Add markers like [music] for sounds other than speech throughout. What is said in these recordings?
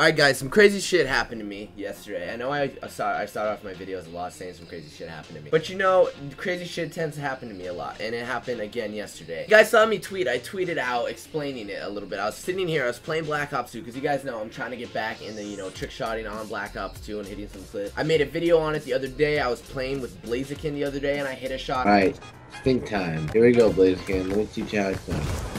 Alright guys, some crazy shit happened to me yesterday. I know I, I, saw, I started off my videos a lot saying some crazy shit happened to me. But you know, crazy shit tends to happen to me a lot. And it happened again yesterday. You guys saw me tweet. I tweeted out explaining it a little bit. I was sitting here, I was playing Black Ops 2 because you guys know I'm trying to get back in the, you know, trick shotting on Black Ops 2 and hitting some clips. I made a video on it the other day. I was playing with Blaziken the other day and I hit a shot. Alright, think time. Here we go, Blaziken. Let me teach you how it's done.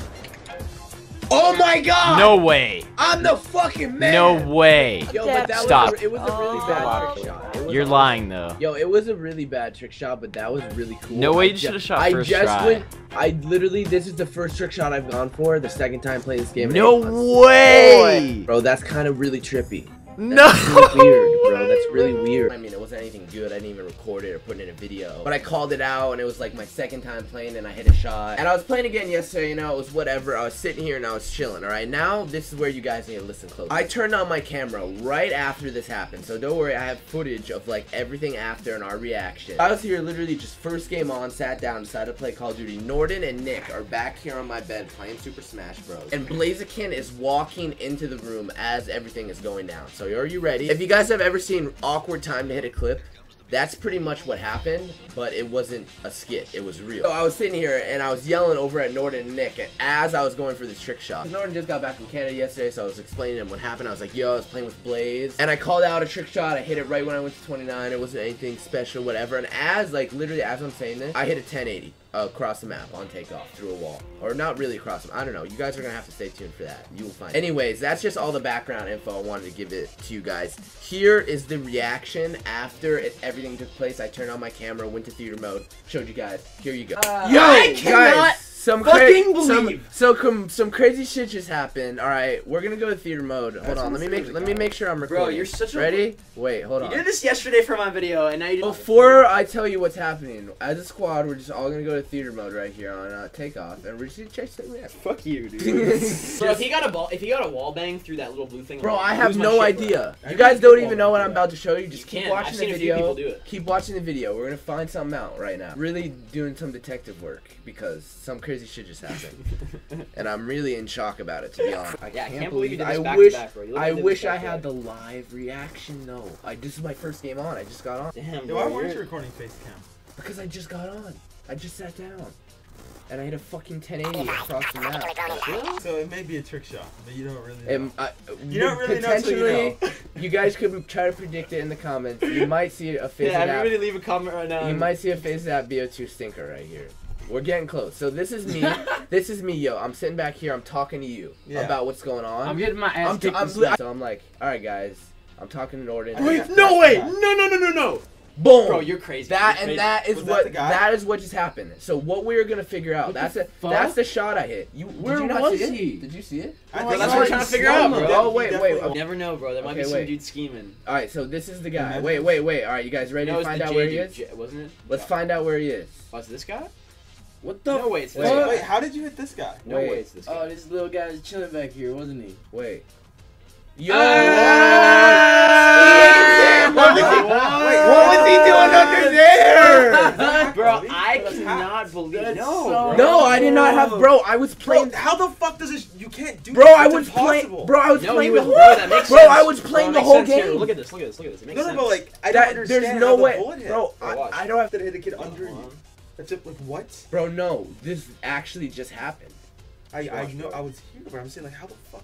Oh my god! No way. I'm the fucking man! No way. Yo, but that Stop. was a, it was a really Oh. bad trick shot. You're a- lying though. Yo, it was a really bad trick shot, but that was really cool. No way I you should've shot I first just try. went. I literally, this is the first trick shot I've gone for. The second time playing this game. No way. Bro, that's kind of really trippy. No. Really weird, bro. That's really weird. I mean, it wasn't anything good. I didn't even record it or put it in a video. But I called it out, and it was like my second time playing, and I hit a shot. And I was playing again yesterday, you know, it was whatever. I was sitting here and I was chilling, alright? Now, this is where you guys need to listen close. I turned on my camera right after this happened, so don't worry, I have footage of like everything after and our reaction. I was here literally just first game on, sat down, decided to play Call of Duty. Norden and Nick are back here on my bed playing Super Smash Bros. And Blaziken is walking into the room as everything is going down. So are you ready? If you guys have ever seen awkward time to hit a clip, that's pretty much what happened, but it wasn't a skit. It was real. So I was sitting here and I was yelling over at Norden and Nick as I was going for this trick shot. Norden just got back from Canada yesterday, so I was explaining to him what happened. I was like, yo, I was playing with Blaze. And I called out a trick shot. I hit it right when I went to 29. It wasn't anything special, whatever. And as, like, literally as I'm saying this, I hit a 1080 across the map on takeoff through a wall. Or not really across them. I don't know. You guys are going to have to stay tuned for that. You will find Anyways, that's just all the background info I wanted to give it to you guys. Here is the reaction after it, everything took place. I turned on my camera, went to theater mode, showed you guys. Here you go. Uh, Yo, I cannot guys, some fucking cra- some- believe. so com- some crazy shit just happened. All right, we're gonna go to theater mode. Hold That's on, let me make let me make sure I'm recording. Bro, you're such a- ready. Wait, hold on. You did this yesterday for my video, and now you Before I tell you what's happening, as a squad, we're just all gonna go to theater mode right here on uh, takeoff, and we're just gonna chase the map. Fuck you, dude. [laughs] Bro, if he got a ball, if he got a wall bang through that little blue thing, Bro, I'm I have no shit, idea. I You guys don't even know what I'm about to show you. Just You keep watching the seen a few video. people do it. Keep watching the video. We're gonna find something out right now. Really doing some detective work because some crazy shit just happened, [laughs] and I'm really in shock about it. To be honest, Yeah, I can't believe you did I this back wish. to back, bro. You I like you did wish I had the live reaction. No, I this is my first game on. I just got on Damn, Yeah, bro. why weren't you're- you recording face cam? because I just got on. I just sat down, and I hit a fucking 1080 across the map. So it may be a trick shot, but you don't really know. And, uh, you don't really know until you know. potentially, [laughs] you guys could try to predict it in the comments. You might see a face [laughs] Yeah, of that. everybody leave a comment right now. You might see a face of that BO2 stinker right here. We're getting close. So this is me. [laughs] this is me, yo. I'm sitting back here. I'm talking to you Yeah. about what's going on. I'm getting my ass I'm, t- kicked. I'm this so I'm like, all right, guys. I'm talking to Norden. Wait, no way! No, no, no, no, no! Boom. Bro, you're crazy. that You're and crazy. that is Was what the guy? that is what just happened. So what we're gonna figure out. What that's it. fuck? That's the shot I hit. You Where did you not was see he? It? Did you see it? I oh, Bro, that's what we're trying to figure out, bro. Oh, wait, definitely- wait, You never know, bro. There might Okay, be some wait. dude scheming. All right. So this is the guy. Wait, wait, wait. All right, you guys ready No, to find the out where he is? J- wasn't it? Let's find out where he is. Oh, was this guy? What the? No way, it's this Wait. guy. Wait, how did you hit this guy? No Wait. way, it's this guy. Oh, this little guy was chilling back here, wasn't he? Wait. Yo. Ah! What was he- Wait, what [laughs] was he doing under there? Bro, Bro, I that's cannot believe. That's No, so- bro. No, I did not have. Bro, I was Bro, playing. how the fuck does this? You can't do. Bro, this. I was playing. impossible. Bro, I was No, playing was the bro. whole. That makes Bro, sense. I was playing it the whole sense. Here, game. look at this. Look at this. Look at this. It makes No, no, sense. but like, I don't That, understand there's how no the way, bullet bro. Bro, I. I don't have. to hit a kid under on. you. That's it. Like what? Bro, no, this actually just happened. I I know. I was here, but I'm saying like, how the fuck?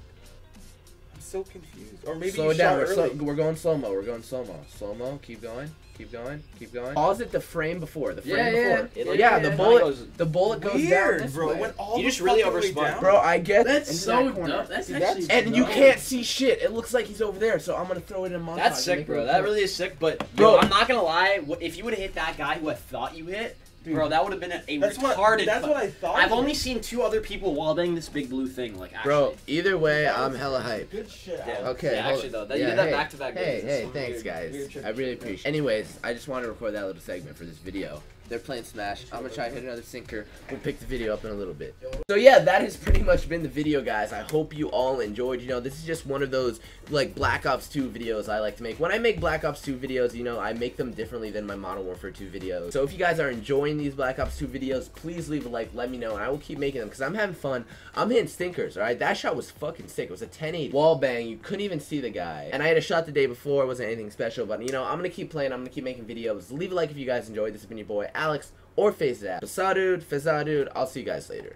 I'm so confused. Or maybe slow you it down. We're, slow, early. we're going slow mo. We're going slow mo. Slow mo. Keep going. Keep going. Keep going. Pause it the frame before. The frame Yeah, yeah. before. It, Yeah, like, the bullet. goes- The bullet goes down Weird, this bro. way. It went all You the just really fucking overspun. Bro, I get That's so that dumb. That's See, actually. that's- And you can't see shit. It looks like he's over there, so I'm gonna throw it in montage. That's sick, bro. That really is sick. But Bro. bro, I'm not gonna lie. If you would have hit that guy who I thought you hit, bro, that would have been a, a That's what. retarded. That's cut. what I thought. I've only seen two other people wallbang this big blue thing. Like actually. Bro, either way, I'm hella hyped. Good shit. Yeah. Okay. Yeah, actually, though, that- you yeah, did that hey, back-to-back Hey, hey, thanks weird- guys. weird trick I really shit. appreciate. Anyways, I just wanted to record that little segment for this video. They're playing Smash. I'm gonna try to hit another sinker. We'll pick the video up in a little bit. So yeah, that has pretty much been the video, guys. I hope you all enjoyed. You know, this is just one of those like Black Ops 2 videos I like to make. When I make Black Ops 2 videos, you know, I make them differently than my Modern Warfare 2 videos. So if you guys are enjoying these Black Ops 2 videos, please leave a like. Let me know, and I will keep making them because I'm having fun. I'm hitting stinkers. All right, that shot was fucking sick. It was a 1080 wall bang. You couldn't even see the guy. And I had a shot the day before. It wasn't anything special, but you know, I'm gonna keep playing. I'm gonna keep making videos. Leave a like if you guys enjoyed. This has been your boy Alex or out. Dude, FaZe Adapt, I'll see you guys later.